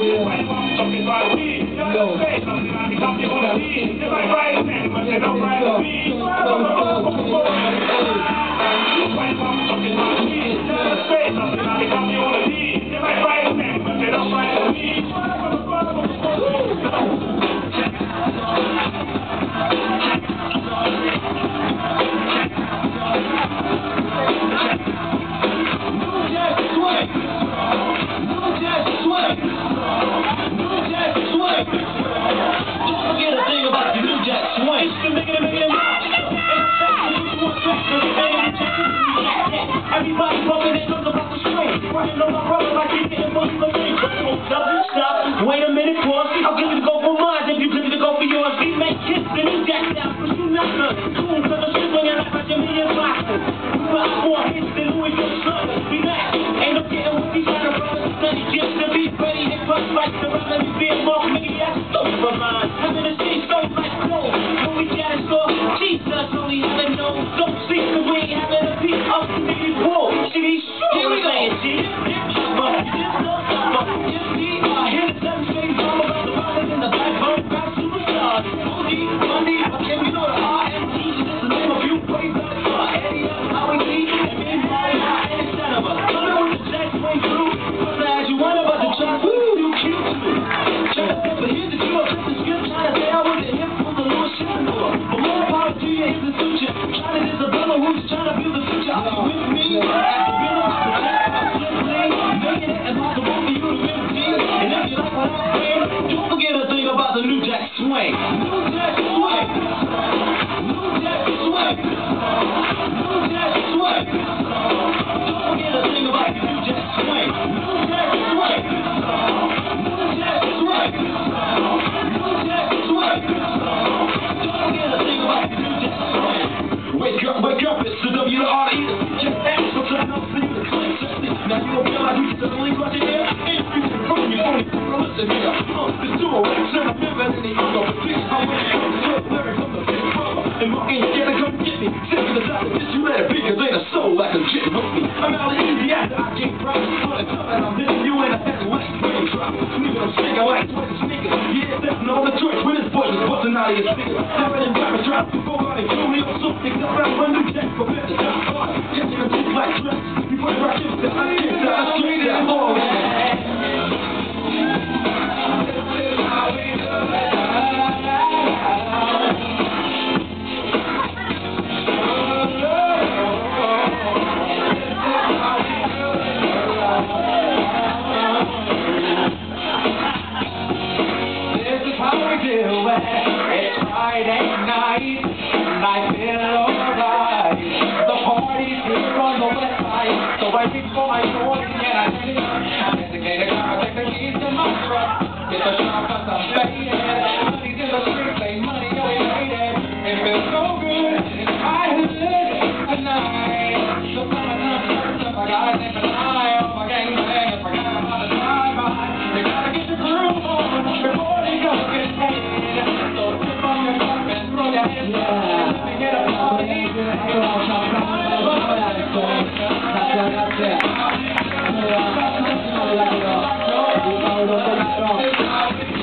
Everybody like he for me. Stop, stop, wait a minute, pause. I'll give you the go for mine if you give me the go for yours. We make kids and you got that, but you not none. Cool, cause shit when you're like a million boxes. We got hits than Louis Vuitton. Relax, ain't no getting what kind of brothers study. Just to be ready, hip hop fights the me be a mark, nigga, that's for mine. Uh, the duo, so I'm never in the ego. But please, I want to come to lyric from the brother. And ain't to. I'm out easy after I get proud. For the time that I'm hitting you in a head like rain drop. Nigga, I'm singing like twin sneakers. Yeah, that's no the choice when this voice is busting out of your speakers. Rapper drop. Go out and kill me or Friday night, and I feel alright. The party's here on the west side, so I reach for my sword and I take it. Shut.